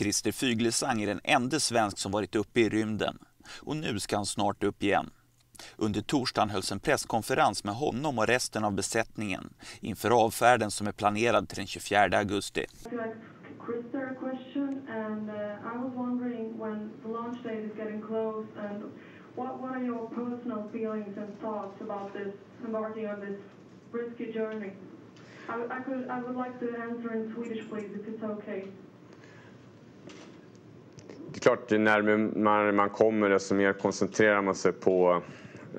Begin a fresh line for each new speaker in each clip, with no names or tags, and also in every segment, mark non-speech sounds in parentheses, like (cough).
Christer Fuglesang är den enda svensk som varit uppe i rymden och nu ska han snart upp igen. Under torsdagen hölls en presskonferens med honom och resten av besättningen inför avfärden som är planerad till den 24 augusti.
Christer a question, and uh, I was wondering when the launch date is getting close, and what, what are your personal feelings and thoughts about this embarking on this risky journey? I, I could, I would like to answer in Swedish, please, if it's okay.
Klart, ju närmare man kommer desto mer koncentrerar man sig på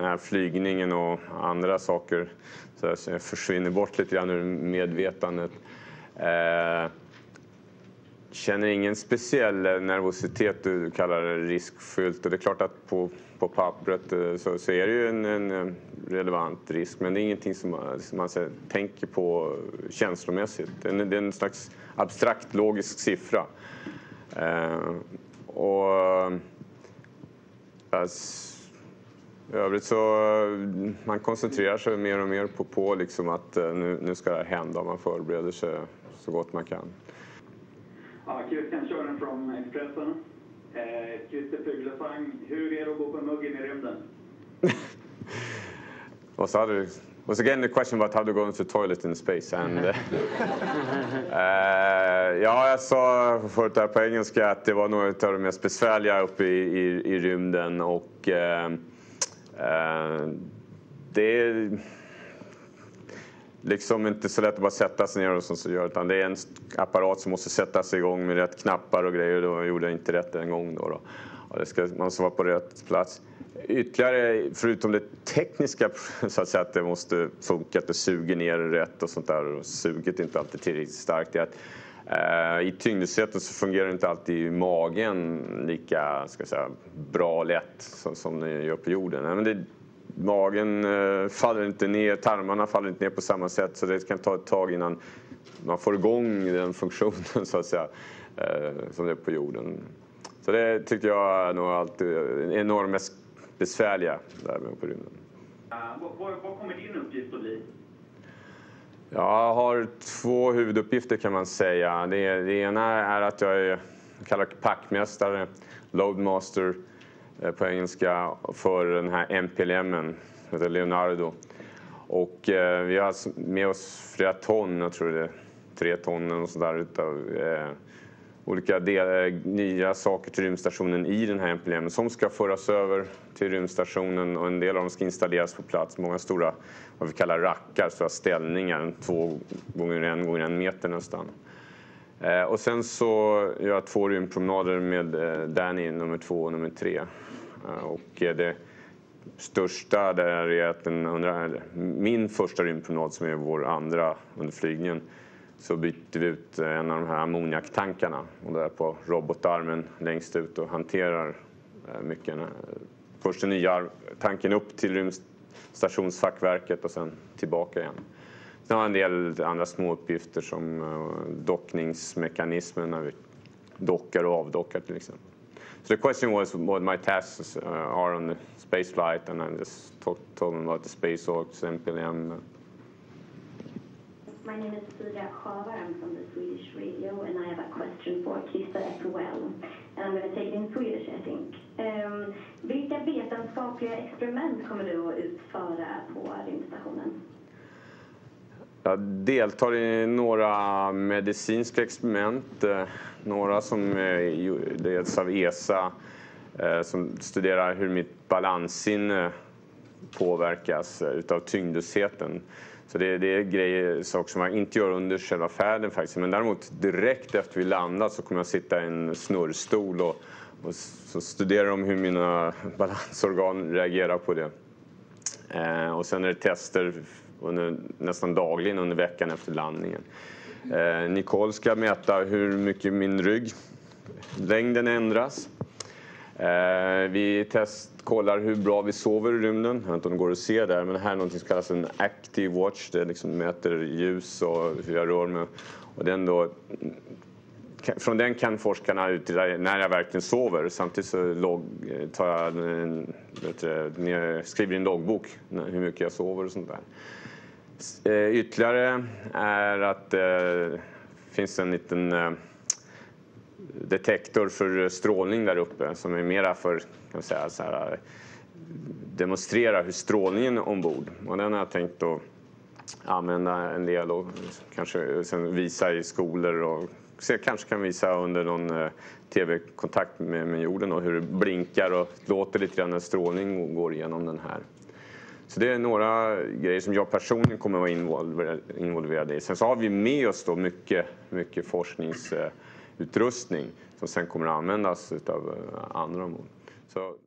eh, flygningen och andra saker. Så jag försvinner bort lite grann ur medvetandet. Eh, känner ingen speciell nervositet, du kallar det riskfyllt. Och det är klart att på, på pappret eh, så, så är det ju en, en, eh, relevant risk. Men det är ingenting som man, som man här, tänker på känslomässigt. Det är, en, det är en slags abstrakt logisk siffra. Eh, och alltså, i övrigt så man koncentrerar sig mer och mer på, på liksom att eh, nu, nu ska det hända. Man förbereder sig så gott man kan.
Ja, Christian Kören från Expressen. Eh, Christer Fuglesang, hur är det att gå på muggen i rymden? (laughs)
Vad sa du? Was again the question about how to go into toilet in space. And, uh, (laughs) ja, jag sa förut där på engelska att det var något av det mest besvärliga uppe i, i, i rymden. Och uh, det är liksom inte så lätt att bara sätta sig ner och så gör, utan det är en apparat som måste sättas igång med rätt knappar och grejer. Då gjorde jag inte rätt en gång. Då, då. Och det ska, man ska vara på rätt plats. Ytterligare, förutom det tekniska, (laughs) så att säga att det måste funka, att det suger ner rätt och sånt där. Och suget är inte alltid tillräckligt starkt. Är att, eh, I tyngdsättet så fungerar det inte alltid magen lika ska säga, bra och lätt som, som det gör på jorden. Nej, men det, magen eh, faller inte ner, tarmarna faller inte ner på samma sätt så det kan ta ett tag innan man får igång den (laughs) funktionen så att säga, eh, som det är på jorden. Så det tyckte jag nog alltid enormt besvärliga där med på rymden.
Vad, kommer din uppgift att bli?
Jag har två huvuduppgifter kan man säga. Det, det ena är att jag är kallad packmästare, loadmaster eh, på engelska, för den här MPLM, heter Leonardo. Och eh, vi har med oss flera ton, jag tror det är tre ton och sådär, utav eh, olika del, eh, nya saker till rymdstationen i den här MPLM som ska föras över till rymdstationen och en del av dem ska installeras på plats. Många stora, vad vi kallar rackar, stora ställningar, två gånger en gånger en meter nästan. Eh, och sen så gör jag två rymdpromenader med eh, Danny, nummer två och nummer tre. Eh, och eh, det största där är att den, min första rymdpromenad som är vår andra under flygningen så bytte vi ut eh, en av de här ammoniaktankarna och där på robotarmen längst ut och hanterar eh, mycket. Eh, först den nya tanken upp till rymdstationsfackverket och sen tillbaka igen. Sen har en del andra små uppgifter som dockningsmekanismen när vi dockar och avdockar till exempel. So the question was what my tasks are on the space flight and I just talk, told them about the space orcs, MPLM,
My name is Sylvia Schavar. I'm from the Swedish radio, and I have a question for Kista as well. And I'm going to take it in Swedish, I think. Um, vilka vetenskapliga experiment kommer du att utföra på rymdstationen?
Jag deltar i några medicinska experiment. Eh, några som eh, leds av ESA eh, som studerar hur mitt balanssinne påverkas utav tyngdlösheten. Så det, det, är grejer, saker som man inte gör under själva färden faktiskt. Men däremot direkt efter vi landat så kommer jag sitta i en snurrstol och, och så studerar de hur mina (laughs) balansorgan reagerar på det. Eh, och sen är det tester under, nästan dagligen under veckan efter landningen. Eh, Nicole ska mäta hur mycket min rygg, längden ändras. Eh, vi test, kollar hur bra vi sover i rymden. Jag vet inte om det går att se där, men det här är något som kallas en active watch. Det liksom mäter ljus och hur jag rör mig. Och den då, från den kan forskarna utreda när jag verkligen sover. Samtidigt så log, eh, tar jag vet, skriver i en loggbok hur mycket jag sover och sånt där. Eh, ytterligare är att det finns en liten detektor för strålning där uppe som är mera för kan man säga, så här, demonstrera hur strålningen ombord. Och den har jag tänkt att använda en del och kanske sen visa i skolor och se, kanske kan visa under någon eh, tv-kontakt med, med jorden och hur det blinkar och låter lite grann när strålning går igenom den här. Så det är några grejer som jag personligen kommer att vara involverad i. Sen så har vi med oss då mycket, mycket eh, utrustning som sen kommer att användas av eh, andra. Så